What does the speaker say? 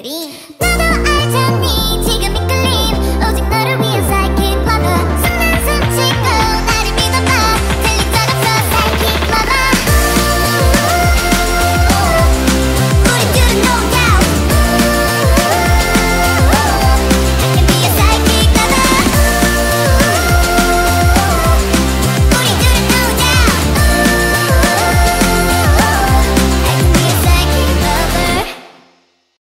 Pudding.